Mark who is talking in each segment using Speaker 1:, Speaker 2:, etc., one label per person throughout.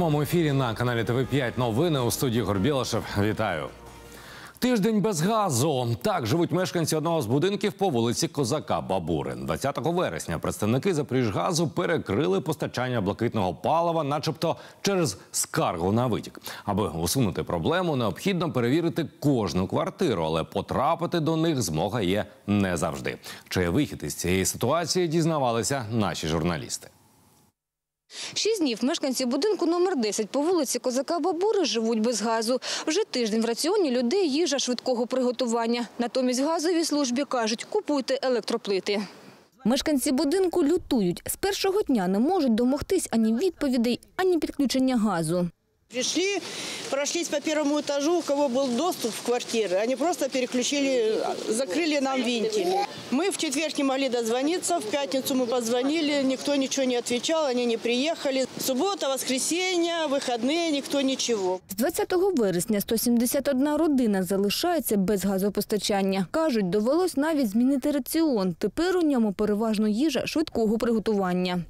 Speaker 1: прямому ефірі на каналі ТВ 5 новини у студії Горбілашев. Вітаю. Тиждень без газу. Так живуть мешканці одного з будинків по вулиці Козака Бабури. 20 вересня представники Запоріжгазу перекрили постачання блакитного палива, начебто через скаргу на витік. Аби усунути проблему, необхідно перевірити кожну квартиру, але потрапити до них змога є не завжди. Чи вихід із цієї ситуації дізнавалися наші журналісти.
Speaker 2: Шість днів мешканці будинку номер 10 по вулиці Козака Бабури живуть без газу. Вже тиждень в раціоні людей їжа швидкого приготування. Натомість газовій службі кажуть, купуйте електроплити. Мешканці будинку лютують. З першого дня не можуть домогтись ані відповідей, ані підключення газу.
Speaker 3: Пришли, прошлись по первому этажу, у кого был доступ в квартиры, они просто переключили, закрыли нам вентили. Мы в четверг не могли дозвониться, в пятницу мы позвонили, никто ничего не отвечал, они не приехали. Суббота, воскресенье, выходные, никто ничего.
Speaker 2: З 20 вересня 171 родина залишається без газопостачання. Кажуть, довелось навіть змінити раціон. Тепер у ньому переважно їжа швидкого приготування.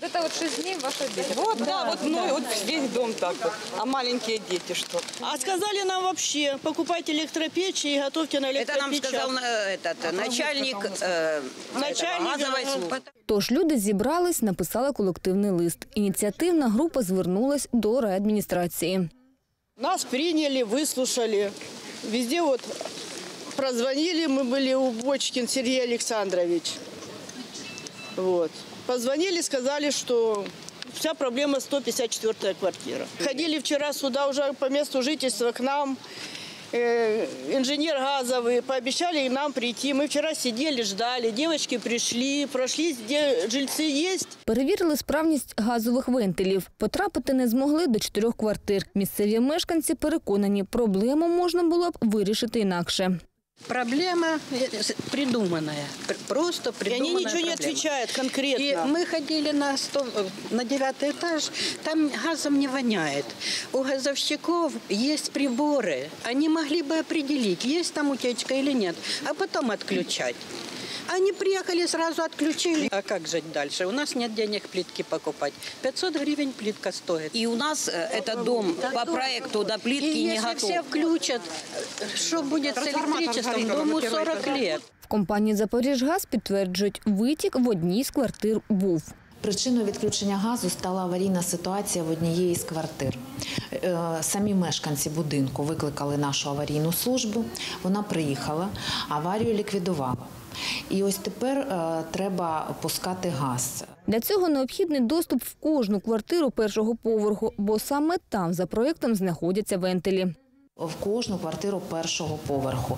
Speaker 4: Это вот 6 дней ваша дети.
Speaker 5: Вот, да, вот, ну, вот весь дом так вот. А маленькие дети что?
Speaker 3: А сказали нам вообще, покупайте электропечи и готовьте на
Speaker 6: Это
Speaker 3: электропечах.
Speaker 6: нам сказал э, этот начальник, э,
Speaker 3: Начальник,
Speaker 6: этого, газовой
Speaker 3: ага.
Speaker 6: службы.
Speaker 2: Тож люди зібрались, написали колективний лист. Ініціативна група звернулась до райадміністрації.
Speaker 3: Нас приняли, выслушали. Везде вот прозвонили, мы были у Бочкин Сергей Александрович. Вот. Позвонили, сказали, что вся проблема 154-я квартира. Ходили вчера сюда уже по месту жительства к нам. э, инженер газовый, пообещали и нам прийти. Мы вчера сидели, ждали, девочки пришли, прошлись, где жильцы есть.
Speaker 2: Перевірили справність газових вентилів. Потрапити не змогли до чотирьох квартир. Місцеві мешканці переконані, проблему можна було б вирішити інакше.
Speaker 7: Проблема э, придуманная, пр- просто
Speaker 3: И
Speaker 7: придуманная
Speaker 3: они ничего не
Speaker 7: проблема.
Speaker 3: отвечают
Speaker 7: И
Speaker 3: конкретно.
Speaker 7: мы ходили на, 100, э, на девятый этаж, там газом не воняет. У газовщиков есть приборы, они могли бы определить, есть там утечка или нет, а потом отключать. Они приехали, сразу отключили. А как жить дальше? У нас нет денег плитки покупать. 500 гривен плитка стоит.
Speaker 6: И у нас э, этот дом по проекту до
Speaker 7: И
Speaker 6: плитки не
Speaker 7: если
Speaker 6: готов.
Speaker 7: все включат, э, что будет с электричеством? Дому 40 лет.
Speaker 2: В компанії «Запоріжгаз» підтверджують, витік в одній з квартир був.
Speaker 8: Причиною відключення газу стала аварійна ситуація в однієї з квартир. Е, Самі мешканці будинку викликали нашу аварійну службу. Вона приїхала, аварію ліквідувала. І ось тепер е, треба пускати газ.
Speaker 2: Для цього необхідний доступ в кожну квартиру першого поверху, бо саме там за проєктом знаходяться вентилі.
Speaker 8: В кожну квартиру першого поверху.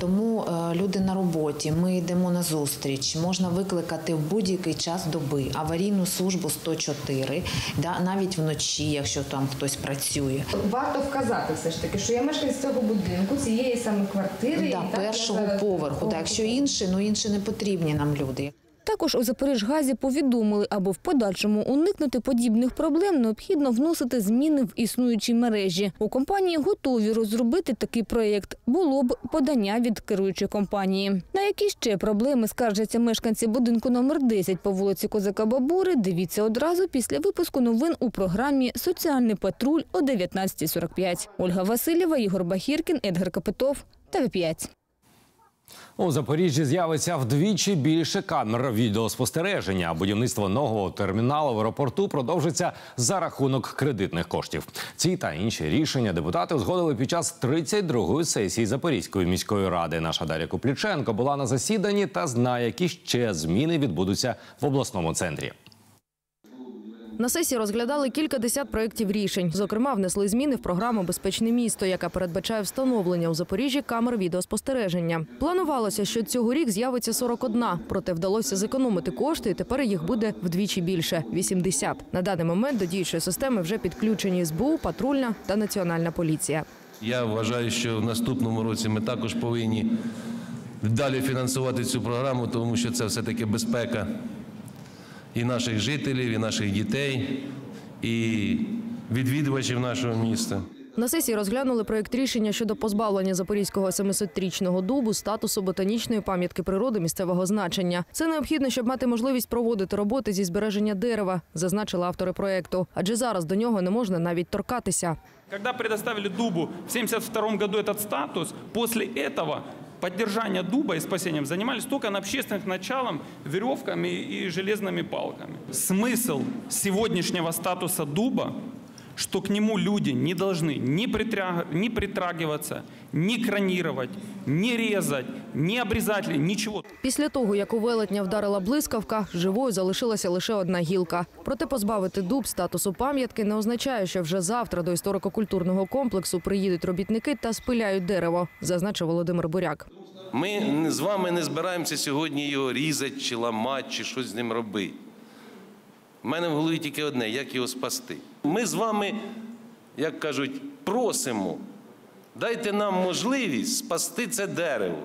Speaker 8: Тому е, люди на роботі, ми йдемо на зустріч. Можна викликати в будь-який час доби аварійну службу 104, да, навіть вночі, якщо там хтось працює.
Speaker 4: Варто вказати все ж таки, що я мешканець цього будинку, цієї саме квартири. і
Speaker 8: Да,
Speaker 4: так,
Speaker 8: першого
Speaker 4: я
Speaker 8: поверху. Да, якщо інші, ну інші не потрібні нам люди.
Speaker 2: Також у Запоріжгазі повідомили, аби в подальшому уникнути подібних проблем, необхідно вносити зміни в існуючі мережі. У компанії готові розробити такий проєкт. Було б подання від керуючої компанії. На які ще проблеми скаржаться мешканці будинку номер 10 по вулиці Козака Бабури, дивіться одразу після випуску новин у програмі «Соціальний патруль» о 19.45. Ольга Васильєва, Ігор Бахіркін, Едгар Капитов. ТВ5.
Speaker 1: У Запоріжжі з'явиться вдвічі більше камер відеоспостереження. Будівництво нового терміналу в аеропорту продовжиться за рахунок кредитних коштів. Ці та інші рішення депутати узгодили під час 32-ї сесії Запорізької міської ради. Наша Дар'я Купліченко була на засіданні та знає, які ще зміни відбудуться в обласному центрі.
Speaker 9: На сесії розглядали кілька десят проєктів рішень. Зокрема, внесли зміни в програму Безпечне місто, яка передбачає встановлення у Запоріжжі камер відеоспостереження. Планувалося, що цьогорік з'явиться 41, проте вдалося зекономити кошти, і тепер їх буде вдвічі більше 80. На даний момент до діючої системи вже підключені СБУ, патрульна та національна поліція.
Speaker 10: Я вважаю, що в наступному році ми також повинні далі фінансувати цю програму, тому що це все-таки безпека і наших жителів, і наших дітей, і відвідувачів нашого міста.
Speaker 9: На сесії розглянули проєкт рішення щодо позбавлення запорізького 700-річного дубу статусу ботанічної пам'ятки природи місцевого значення. Це необхідно, щоб мати можливість проводити роботи зі збереження дерева, зазначили автори проєкту. Адже зараз до нього не можна навіть торкатися.
Speaker 11: Когда предоставили дубу в 1972 году этот статус, после этого поддержание дуба и спасением занимались только на общественных началах веревками и железными палками. Смысл сегодняшнего статуса дуба, что к нему люди не должны ни, притря- ни притрагиваться, ни кронировать, ни резать, ни обрезать, ничего.
Speaker 9: Після того, як у велетня вдарила блискавка, живою залишилася лише одна гілка. Проте позбавити дуб статусу пам'ятки не означає, що вже завтра до історико-культурного комплексу приїдуть робітники та спиляють дерево, зазначив Володимир Буряк.
Speaker 10: Ми з вами не збираємося сьогодні його різати, чи ламати, чи щось з ним робити. У мене в голові тільки одне, як його спасти. Ми з вами, як кажуть, просимо, дайте нам можливість спасти це дерево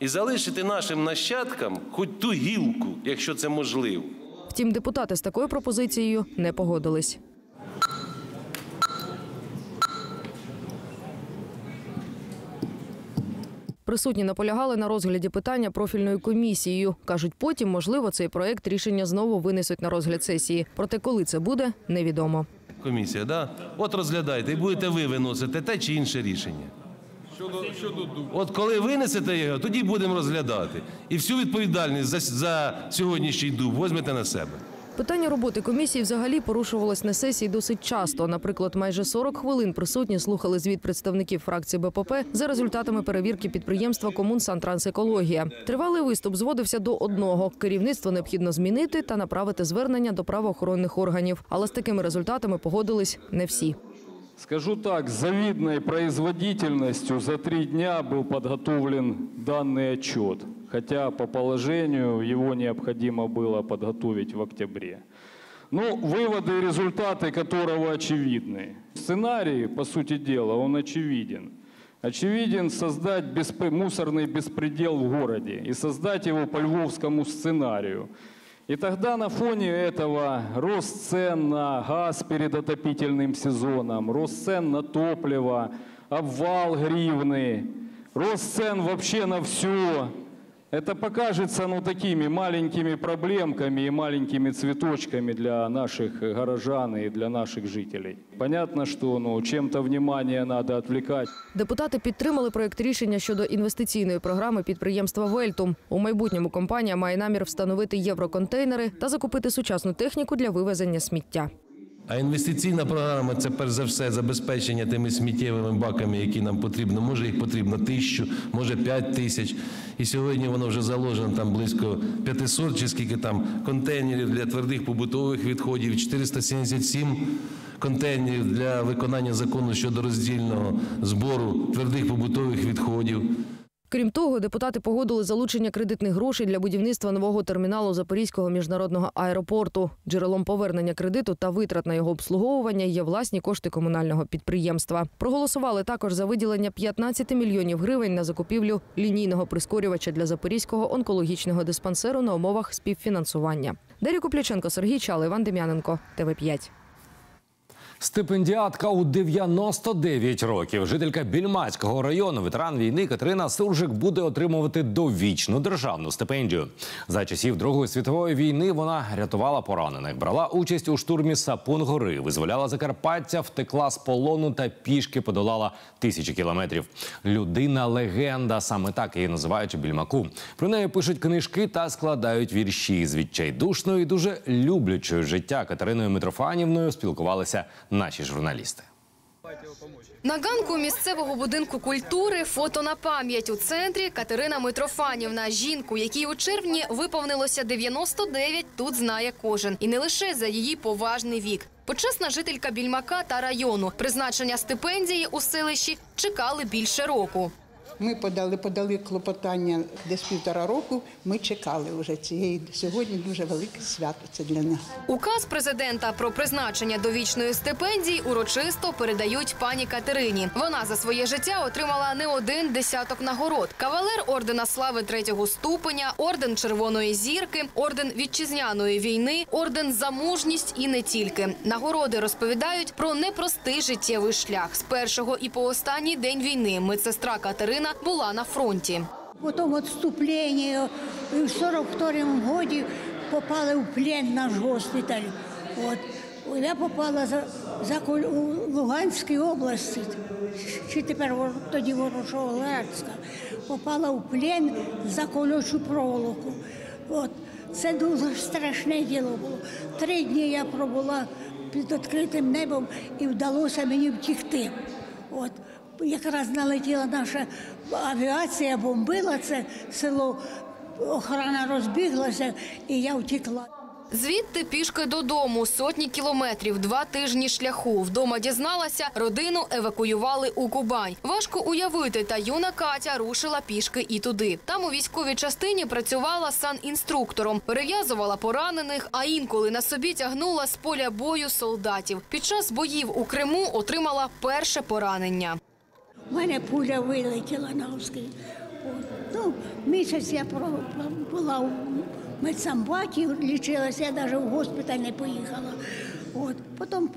Speaker 10: і залишити нашим нащадкам хоч ту гілку, якщо це можливо.
Speaker 9: Втім, депутати з такою пропозицією не погодились. Присутні наполягали на розгляді питання профільною комісією. Кажуть, потім, можливо, цей проект рішення знову винесуть на розгляд сесії. Проте, коли це буде, невідомо.
Speaker 10: Комісія, да? От розглядайте і будете ви виносити те чи інше рішення. От коли винесете його, тоді будемо розглядати. І всю відповідальність за, за сьогоднішній дуб візьмете на себе.
Speaker 9: Питання роботи комісії взагалі порушувалось на сесії досить часто. Наприклад, майже 40 хвилин присутні слухали звіт представників фракції БПП за результатами перевірки підприємства Комунсантрансекологія. Тривалий виступ зводився до одного: керівництво необхідно змінити та направити звернення до правоохоронних органів. Але з такими результатами погодились не всі.
Speaker 12: Скажу так, завидной производительностью за три дня был подготовлен данный отчет, хотя по положению его необходимо было подготовить в октябре. Ну, выводы и результаты которого очевидны. Сценарий, по сути дела, он очевиден. Очевиден создать беспе- мусорный беспредел в городе и создать его по львовскому сценарию. И тогда на фоне этого рост цен на газ перед отопительным сезоном, рост цен на топливо, обвал гривны, рост цен вообще на все. Это покажется ну, такими маленькими проблемками и маленькими цветочками для наших горожан и для наших жителей. Понятно, что ну, чем-то внимание надо отвлекать.
Speaker 9: Депутати підтримали проєкт рішення щодо інвестиційної програми підприємства Вельтум. У майбутньому компанія має намір встановити євроконтейнери та закупити сучасну техніку для вивезення сміття.
Speaker 10: А інвестиційна програма це перш за все забезпечення тими сміттєвими баками, які нам потрібно. Може їх потрібно тисячу, може п'ять тисяч. І сьогодні воно вже заложено там близько 500 чи скільки там контейнерів для твердих побутових відходів, 477 контейнерів для виконання закону щодо роздільного збору твердих побутових відходів.
Speaker 9: Крім того, депутати погодили залучення кредитних грошей для будівництва нового терміналу Запорізького міжнародного аеропорту. Джерелом повернення кредиту та витрат на його обслуговування є власні кошти комунального підприємства. Проголосували також за виділення 15 мільйонів гривень на закупівлю лінійного прискорювача для Запорізького онкологічного диспансеру на умовах співфінансування. Дар'я Купляченко, Сергій Чал, Іван Дем'яненко, ТВ 5
Speaker 1: Стипендіатка у 99 років. Жителька Більмацького району, ветеран війни Катерина Суржик буде отримувати довічну державну стипендію. За часів Другої світової війни вона рятувала поранених, брала участь у штурмі Сапун гори, визволяла Закарпаття, втекла з полону та пішки подолала тисячі кілометрів. Людина легенда, саме так її називають у більмаку. Про неї пишуть книжки та складають вірші з відчайдушною і дуже люблячою життя Катериною Митрофанівною спілкувалися наші журналісти.
Speaker 13: На ганку місцевого будинку культури фото на пам'ять у центрі Катерина Митрофанівна. Жінку, якій у червні виповнилося 99, тут знає кожен. І не лише за її поважний вік. Почесна жителька Більмака та району. Призначення стипендії у селищі чекали більше року.
Speaker 14: Ми подали, подали клопотання десь півтора року. Ми чекали вже цієї сьогодні. Дуже велике свято. Це для нас.
Speaker 13: Указ президента про призначення довічної стипендії урочисто передають пані Катерині. Вона за своє життя отримала не один десяток нагород: кавалер ордена слави третього ступеня, орден Червоної зірки, орден вітчизняної війни, орден за мужність і не тільки. Нагороди розповідають про непростий життєвий шлях. З першого і по останній день війни медсестра Катерина була на фронті.
Speaker 15: Потім відступлення і в 42-му годі попали в плен наш госпіталь. От. Я попала за, за у Луганській області, чи тепер тоді Ворошиловська, попала в плен за колючу проволоку. От. Це дуже страшне діло було. Три дні я пробула під відкритим небом і вдалося мені втікти. От якраз налетіла наша авіація, бомбила це село, охорона розбіглася, і я втекла.
Speaker 13: Звідти пішки додому сотні кілометрів, два тижні шляху. Вдома дізналася, родину евакуювали у Кубань. Важко уявити, та юна Катя рушила пішки і туди. Там у військовій частині працювала санінструктором, перев'язувала поранених, а інколи на собі тягнула з поля бою солдатів. Під час боїв у Криму отримала перше поранення.
Speaker 15: У мене пуля вилетіла на узкий. Ну, місяць я була у медсамбаті, лічилася, я навіть в госпіталь не поїхала. От. Потім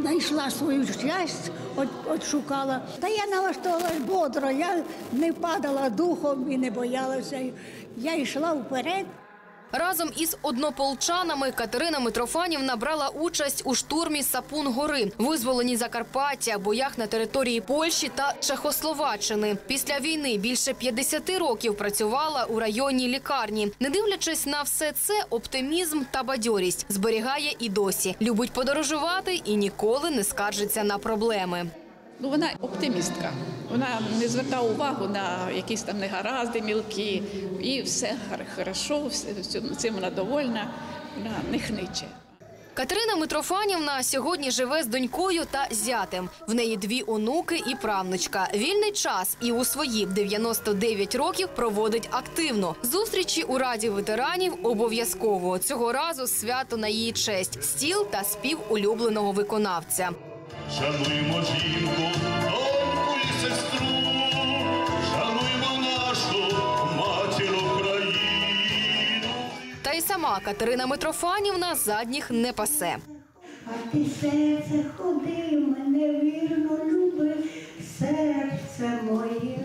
Speaker 15: знайшла свою щастя, от, от шукала. Та я налаштовувалась бодро, я не падала духом і не боялася. Я йшла вперед.
Speaker 13: Разом із однополчанами Катерина Митрофанівна брала участь у штурмі Сапун-гори, визволенні Закарпаття, боях на території Польщі та Чехословаччини. Після війни більше 50 років працювала у районній лікарні. Не дивлячись на все це, оптимізм та бадьорість зберігає і досі. Любить подорожувати і ніколи не скаржиться на проблеми.
Speaker 16: Ну, вона оптимістка. Вона не звертає увагу на якісь там негаразди мілкі. І все гар- хорошо, все, все- цим вона довольна, вона не хниче.
Speaker 13: Катерина Митрофанівна сьогодні живе з донькою та зятем. В неї дві онуки і правнучка. Вільний час і у свої 99 років проводить активно. Зустрічі у раді ветеранів обов'язково. Цього разу свято на її честь, стіл та спів улюбленого виконавця.
Speaker 17: Шануємо жінку,
Speaker 13: сама Катерина Митрофанівна задніх не пасе.
Speaker 15: А ти серце ходи, мене вірно люби, серце моє.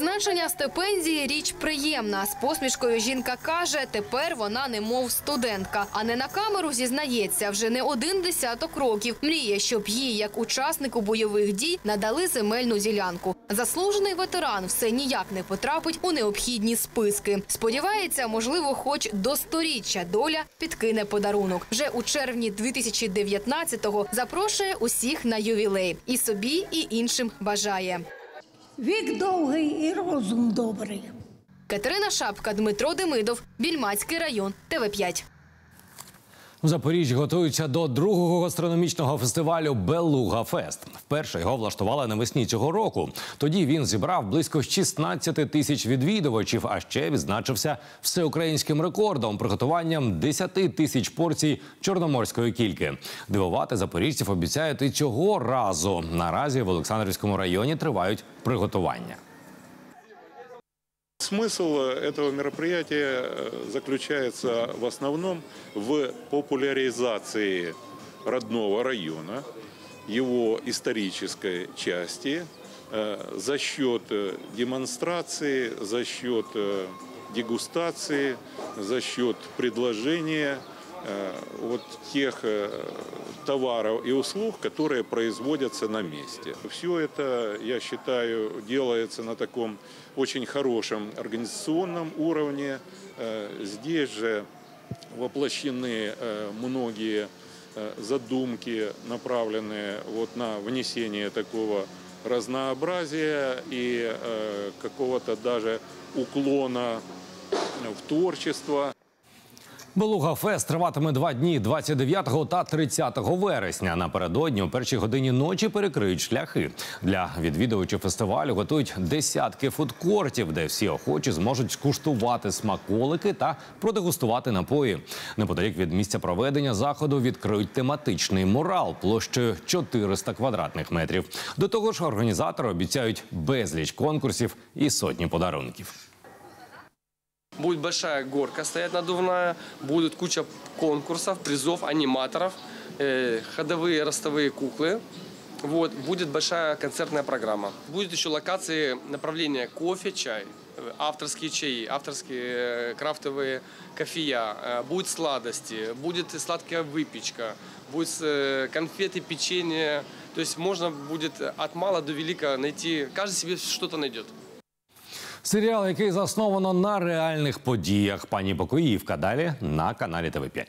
Speaker 13: Призначення стипендії річ приємна. З посмішкою жінка каже, тепер вона не мов студентка, а не на камеру зізнається. Вже не один десяток років. Мріє, щоб їй, як учаснику бойових дій, надали земельну ділянку. Заслужений ветеран все ніяк не потрапить у необхідні списки. Сподівається, можливо, хоч до сторіччя доля підкине подарунок. Вже у червні 2019-го запрошує усіх на ювілей і собі, і іншим бажає.
Speaker 15: Вік довгий і розум добрий.
Speaker 13: Катерина Шапка, Дмитро Демидов, Більмацький район, ТВ5.
Speaker 1: В Запоріжжі готуються до другого гастрономічного фестивалю Белуга Фест. Вперше його влаштували навесні цього року. Тоді він зібрав близько 16 тисяч відвідувачів, а ще відзначився всеукраїнським рекордом приготуванням 10 тисяч порцій чорноморської кільки. Дивувати запоріжців обіцяють і цього разу. Наразі в Олександрівському районі тривають приготування.
Speaker 18: Смысл этого мероприятия э, заключается в основном в популяризации родного района, его исторической части э, за счет э, демонстрации, за счет э, дегустации, за счет предложения э, вот тех э, товаров и услуг, которые производятся на месте. Все это, я считаю, делается на таком очень хорошем организационном уровне. Э, Здесь же воплощены э, многие э, задумки, направленные вот на внесение такого разнообразия и э, какого-то даже уклона в творчество.
Speaker 1: Белуга Фест триватиме два дні 29 та 30 вересня. Напередодні у першій годині ночі перекриють шляхи. Для відвідувачів фестивалю готують десятки фудкортів, де всі охочі зможуть скуштувати смаколики та продегустувати напої. Неподалік від місця проведення заходу відкриють тематичний мурал площею 400 квадратних метрів. До того ж, організатори обіцяють безліч конкурсів і сотні подарунків.
Speaker 19: Будет большая горка стоять надувная, будет куча конкурсов, призов, аниматоров, э, ходовые ростовые куклы. Вот, будет большая концертная программа. Будет еще локации направления кофе, чай, э, авторские чаи, авторские э, крафтовые кофея, будет сладости, будет сладкая выпечка, будет конфеты, печенье. То есть можно будет от мала до велика найти, каждый себе что-то найдет.
Speaker 1: Серіал, який засновано на реальних подіях. Пані Покоївка. Далі на каналі ТВ 5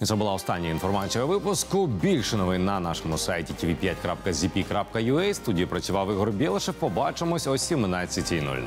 Speaker 1: І це була остання інформація випуску. Більше новин на нашому сайті tv5.zp.ua. Студії працював Ігор Білишев. Побачимось о 17.00.